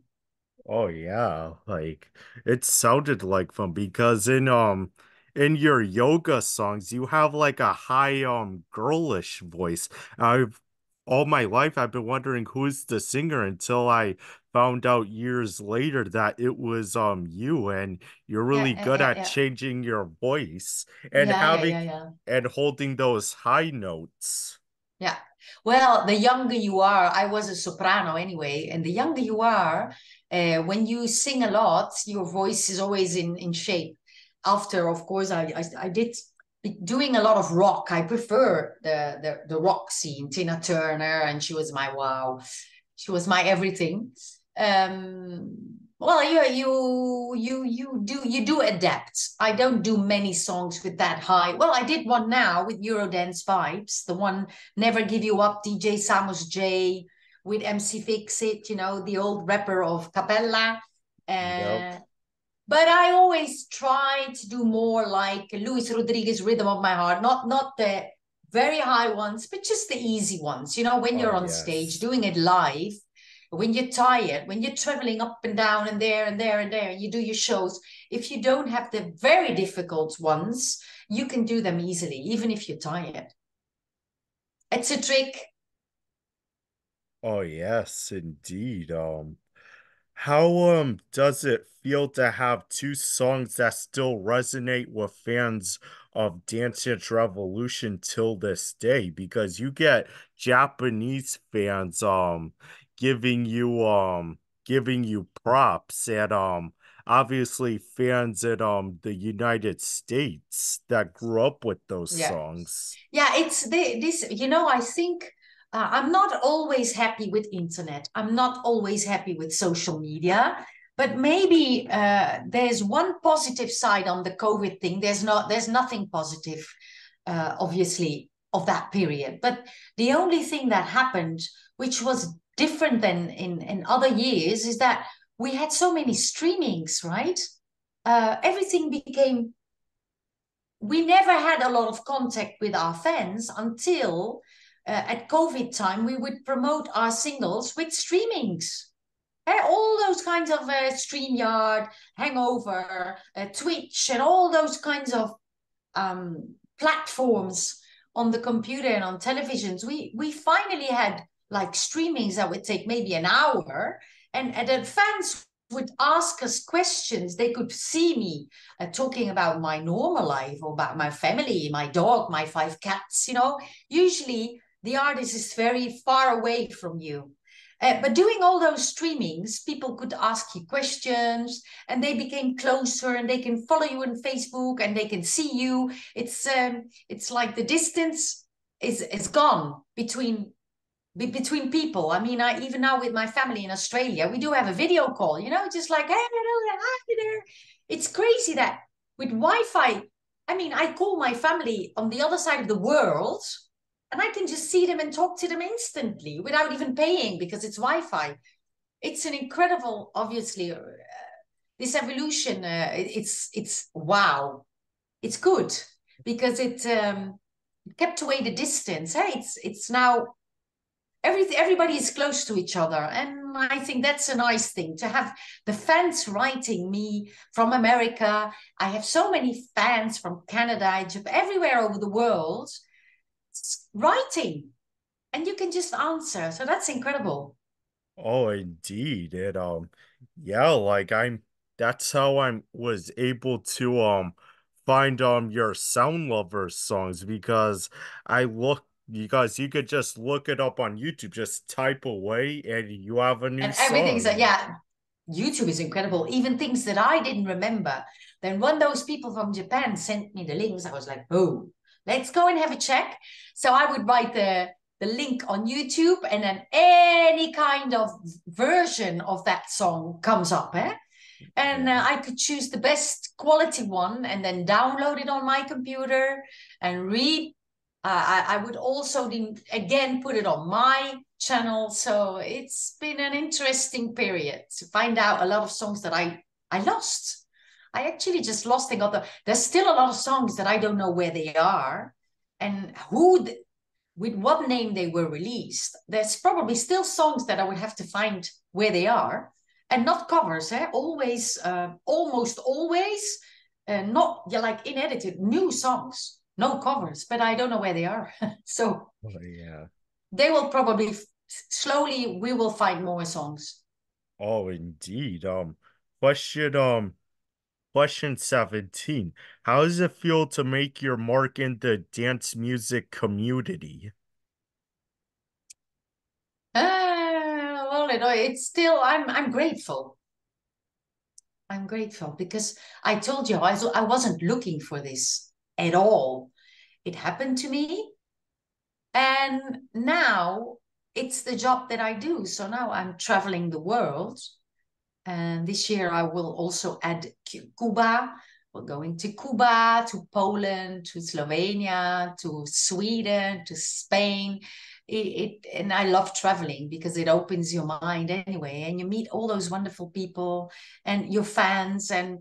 Oh yeah, like it sounded like fun because in um in your Joga songs you have like a high um girlish voice. I've all my life I've been wondering who's the singer until I found out years later that it was um you and you're really yeah, good yeah, at yeah. changing your voice and having and holding those high notes. Yeah. Well, the younger you are, I was a soprano anyway, and the younger you are, uh, when you sing a lot, your voice is always in in shape. After, of course, I I, I did doing a lot of rock. I prefer the, the the rock scene. Tina Turner, and she was my wow. She was my everything. Um, well you you you you do you do adapt i don't do many songs with that high well i did one now with eurodance vibes the one never give you up dj Samus J with MC Fixx It you know the old rapper of Cappella uh, Yep. But i always try to do more like luis rodriguez rhythm of my heart not not the very high ones but just the easy ones you know when Oh you're on stage doing it live when you're tired, when you're traveling up and down and there and there and there, and you do your shows, if you don't have the very difficult ones, you can do them easily, even if you're tired. It's a trick. Oh yes, indeed. Um How um does it feel to have two songs that still resonate with fans of Dance Dance Revolution till this day because you get Japanese fans um giving you um giving you props and um obviously fans in um the United States that grew up with those yeah. songs. Yeah, it's the, this. You know, I think uh, I'm not always happy with internet. I'm not always happy with social media. But maybe uh, there's one positive side on the COVID thing. There's not. There's nothing positive, uh, obviously, of that period. But the only thing that happened, which was different than in in other years, is that we had so many streamings, right? Uh, everything became. We never had a lot of contact with our fans until uh, at COVID time we would promote our singles with streamings. Hey, all those kinds of uh, StreamYard, Hangover, uh, Twitch, and all those kinds of um, platforms on the computer and on televisions. We we finally had like streamings that would take maybe an hour, and, and fans would ask us questions. They could see me uh, talking about my normal life or about my family, my dog, my five cats. You know, usually the artist is very far away from you. Uh, but doing all those streamings, people could ask you questions and they became closer and they can follow you on Facebook and they can see you. It's um, it's like the distance is is gone between between people. I mean, I even now with my family in Australia, we do have a video call, you know, just like, hey, hello, hi there. It's crazy that with Wi-Fi, I mean, I call my family on the other side of the world and I can just see them and talk to them instantly without even paying because it's Wi-Fi. It's an incredible, obviously, uh, this evolution. Uh, it's it's wow, it's good because it um, kept away the distance. Hey, it's it's now every, everybody is close to each other. And I think that's a nice thing to have the fans writing me from America. I have so many fans from Canada, Japan, everywhere over the world writing. And you can just answer. So that's incredible. Oh, indeed. It um yeah, like I'm that's how I was able to um find um your sound lovers songs because I look because you could just look it up on YouTube, just type away, and you have a new and everything's song. yeah. YouTube is incredible. Even things that I didn't remember. Then when those people from Japan sent me the links, I was like, oh, let's go and have a check. So I would write the the link on YouTube, and then any kind of version of that song comes up, eh? And uh, I could choose the best quality one and then download it on my computer and read I, I would also again put it on my channel. So it's been an interesting period to find out a lot of songs that I I lost. I actually just lost and got the. There's still a lot of songs that I don't know where they are, and who, with what name they were released. There's probably still songs that I would have to find where they are, and not covers. Eh? Always, uh, almost always, uh, not yeah, like unedited new songs no covers, but I don't know where they are. so yeah, they will probably slowly. We will find more songs. Oh, indeed. Um, question. Um, question seventeen. How does it feel to make your mark in the dance music community? Uh, well, it's still. I'm. I'm grateful. I'm grateful because I told you I, I wasn't looking for this at all. It happened to me. And now it's the job that I do. So now I'm traveling the world. And this year I will also add Cuba. We're going to Cuba, to Poland, to Slovenia, to Sweden, to Spain. It, it, and I love traveling because it opens your mind anyway, and you meet all those wonderful people and your fans, and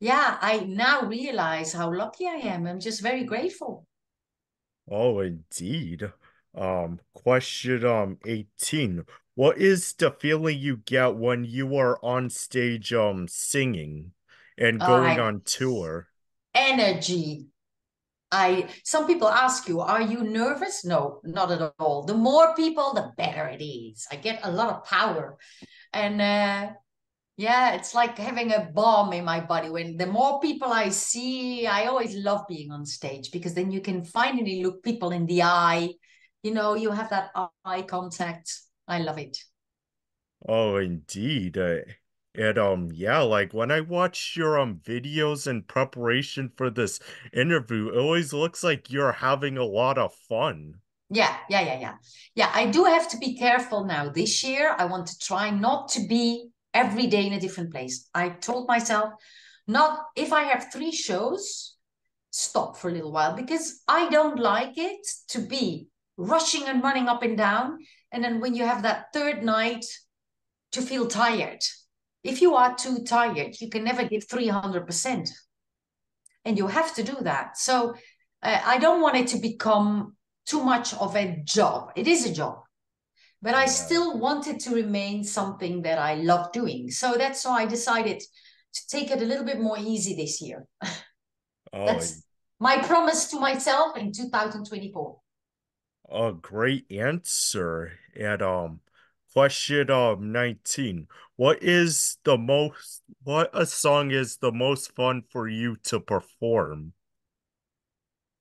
yeah, I now realize how lucky I am. I'm just very grateful. Oh, indeed. Um, question um 18. What is the feeling you get when you are on stage um singing and going uh, on tour? Energy. I some people ask you, are you nervous? No, not at all. The more people, the better it is. I get a lot of power. And uh Yeah, it's like having a bomb in my body. When the more people I see, I always love being on stage because then you can finally look people in the eye. You know, you have that eye contact. I love it. Oh, indeed. Uh, and um, yeah, like when I watch your um videos in preparation for this interview, it always looks like you're having a lot of fun. Yeah, yeah, yeah, yeah. Yeah, I do have to be careful now. This year, I want to try not to be every day in a different place. I told myself, not if I have three shows, stop for a little while because I don't like it to be rushing and running up and down. And then when you have that third night, to feel tired. If you are too tired, you can never give 300%. And you have to do that. So uh, I don't want it to become too much of a job. It is a job, but I still want it to remain something that I love doing. So that's why I decided to take it a little bit more easy this year. Oh, that's my promise to myself in 2024. A great answer. And um, question um 19. What is the most what a song is the most fun for you to perform?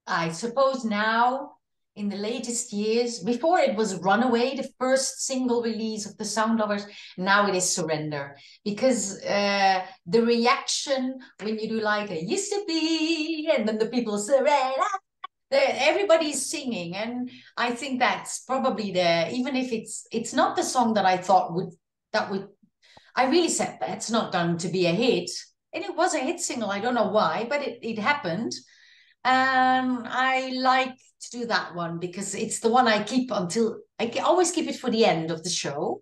I suppose now in the latest years. Before it was Runaway, the first single release of the Sound Lovers. Now it is Surrender because uh, the reaction when you do like a used to be, and then the people surrender. Everybody's singing, and I think that's probably the even if it's it's not the song that I thought would that would I really said that's not going to be a hit, and it was a hit single. I don't know why, but it it happened. Um, I like to do that one because it's the one I keep until I always keep it for the end of the show.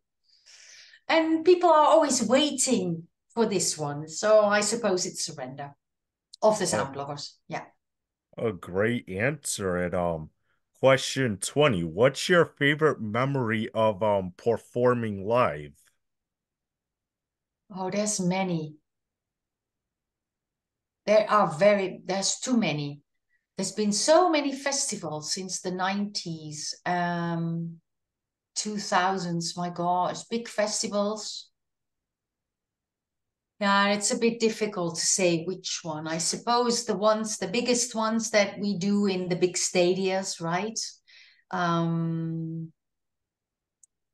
And people are always waiting for this one. So I suppose it's Surrender of the Sound Lovers. Yeah. A great answer. And um question 20. What's your favorite memory of um performing live? Oh, there's many. There are very there's too many there's been so many festivals since the 90s, um, 2000s, my gosh, big festivals. Yeah, it's a bit difficult to say which one. I suppose the ones, the biggest ones that we do in the big stadiums, right? Um,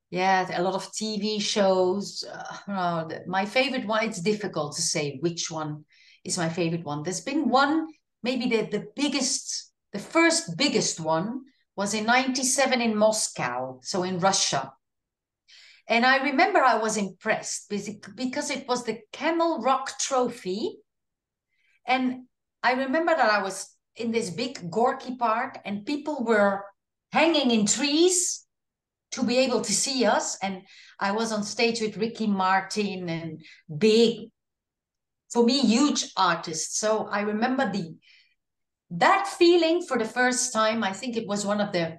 yeah, a lot of TV shows. Uh, my favorite one, it's difficult to say which one is my favorite one. There's been one maybe the, the biggest, the first biggest one was in 97 in Moscow, so in Russia. And I remember I was impressed because it was the Camel Rock Trophy. And I remember that I was in this big Gorky Park and people were hanging in trees to be able to see us. And I was on stage with Ricky Martin and big, for me, huge artists. So I remember the that feeling for the first time, I think it was one of the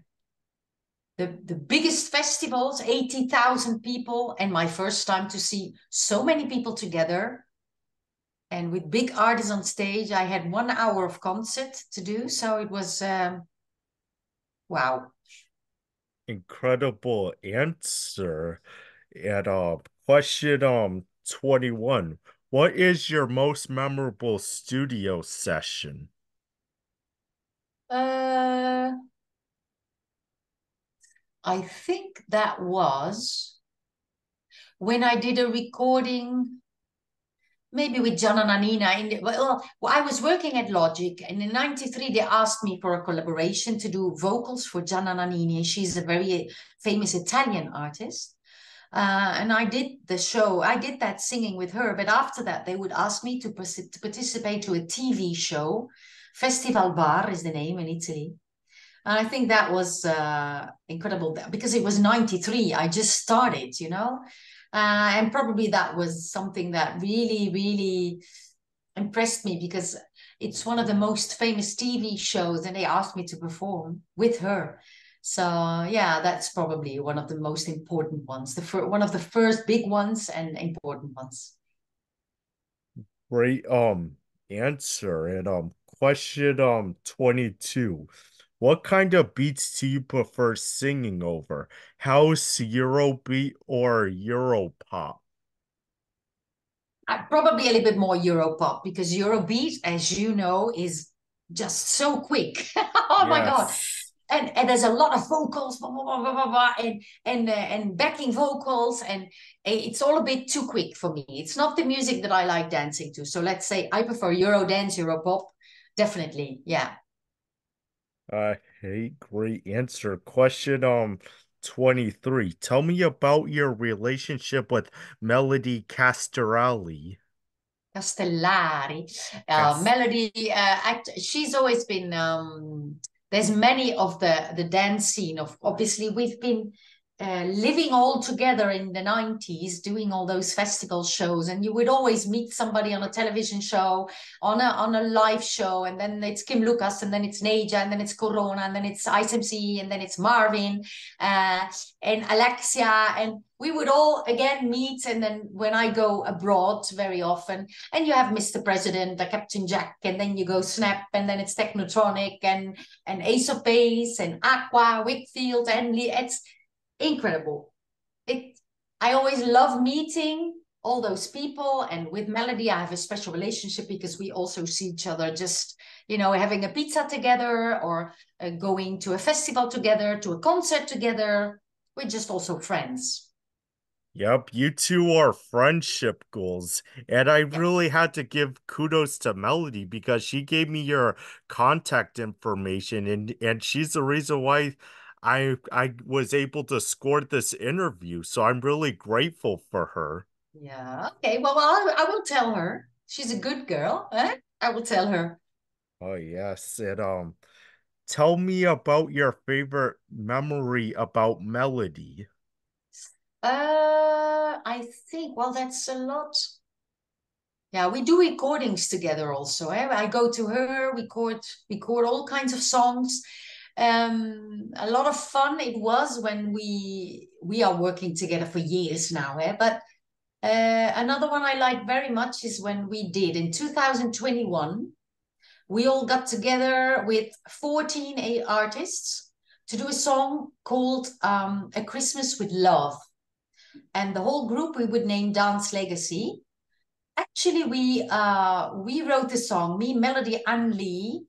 the, the biggest festivals, 80,000 people, and my first time to see so many people together. And with big artists on stage, I had one hour of concert to do. So it was, um, wow. Incredible answer. And uh, question um 21. What is your most memorable studio session? Uh, I think that was when I did a recording, maybe with Gianna Nannini. In the, well, I was working at Logic, and in '93 they asked me for a collaboration to do vocals for Gianna Nannini. She's a very famous Italian artist. Uh, and I did the show. I did that singing with her. But after that, they would ask me to, to participate to a TV show Festival Bar is the name in Italy. And I think that was uh, incredible because it was 93. I just started, you know, uh, and probably that was something that really, really impressed me because it's one of the most famous TV shows and they asked me to perform with her. So yeah, that's probably one of the most important ones, the fir- one of the first big ones and important ones. Great um answer and um Question um 22. What kind of beats do you prefer singing over? House, Eurobeat, or Europop? uh, probably a little bit more Europop because Eurobeat, as you know, is just so quick. oh yes. my god! And, and there's a lot of vocals, blah, blah, blah, and and uh, and backing vocals, and it's all a bit too quick for me. It's not the music that I like dancing to. So let's say I prefer Euro dance, Europop, definitely, yeah. Uh, hey, great answer. Question um 23. Tell me about your relationship with Melody Castellari. Castellari. Uh, Melody, uh, act, she's always been, um, there's many of the, the dance scene of, obviously we've been uh, living all together in the 90s doing all those festival shows and you would always meet somebody on a television show on a on a live show and then it's kim lucas and then it's Neja and then it's corona and then it's Ice MC and then it's marvin uh, and alexia and we would all again meet and then when i go abroad very often and you have mr president the captain jack and then you go snap and then it's technotronic and and ace of base and aqua Whigfield and it's incredible. It I always love meeting all those people and with Melody I have a special relationship because we also see each other just you know having a pizza together or uh, going to a festival together to a concert together we're just also friends Yep, you two are friendship goals. And I really had to give kudos to Melody because she gave me your contact information and and she's the reason why I I was able to score this interview, so I'm really grateful for her. Yeah. Okay. Well, I, I will tell her. She's a good girl. Eh? I will tell her. Oh yes. It um tell me about your favorite memory about Melody. Uh I think well that's a lot. Yeah, we do recordings together also. Eh? I go to her, We record record all kinds of songs um, a lot of fun it was when we we are working together for years now eh? but uh, another one i like very much is when we did in 2021 we all got together with 14 artists to do a song called um, a christmas with love and the whole group we would name dance legacy actually we uh, we wrote the song me melody and lee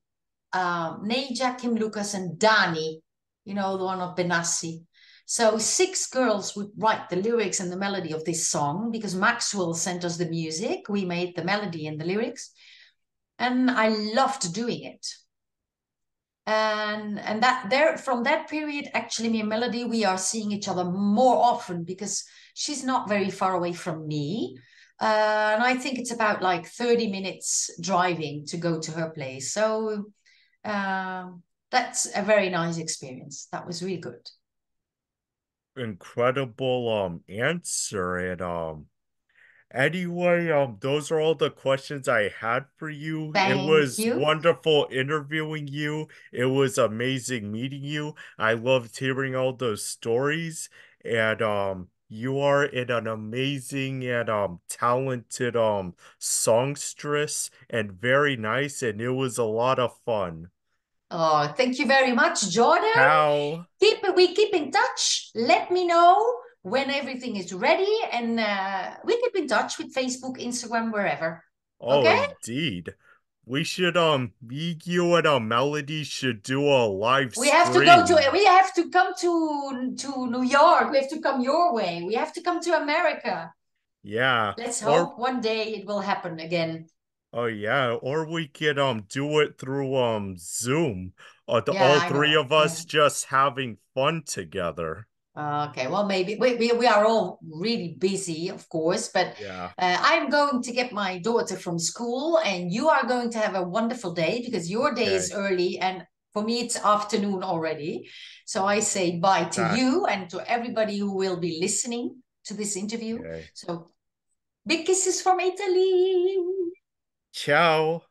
um, Neja, Kim Lucas, and Dhany, you know, the one of Benassi. So six girls would write the lyrics and the melody of this song because Maxwell sent us the music. We made the melody and the lyrics. And I loved doing it. And and that there from that period, actually, me and Melody, we are seeing each other more often because she's not very far away from me. Uh, and I think it's about like 30 minutes driving to go to her place. So um, that's a very nice experience. That was really good. Incredible um answer and um anyway um those are all the questions I had for you. Thank it was you. wonderful interviewing you. It was amazing meeting you. I loved hearing all those stories and um you are an amazing and um talented um songstress and very nice and it was a lot of fun. Oh, thank you very much, Jordon. How? Keep we keep in touch. Let me know when everything is ready, and uh, we keep in touch with Facebook, Instagram, wherever. Oh, okay? indeed. We should um you and a melody should do a live. We have to go to. We have to come to to New York. We have to come your way. We have to come to America. Yeah. Let's hope or, one day it will happen again. Oh yeah, or we could um do it through um Zoom. Uh, the, yeah, all I three know. of us yeah. just having fun together. Okay, well, maybe we, we, we are all really busy, of course, but yeah. uh, I'm going to get my daughter from school, and you are going to have a wonderful day because your day okay. is early, and for me, it's afternoon already. So I say bye to you and to everybody who will be listening to this interview. Okay. So big kisses from Italy. Ciao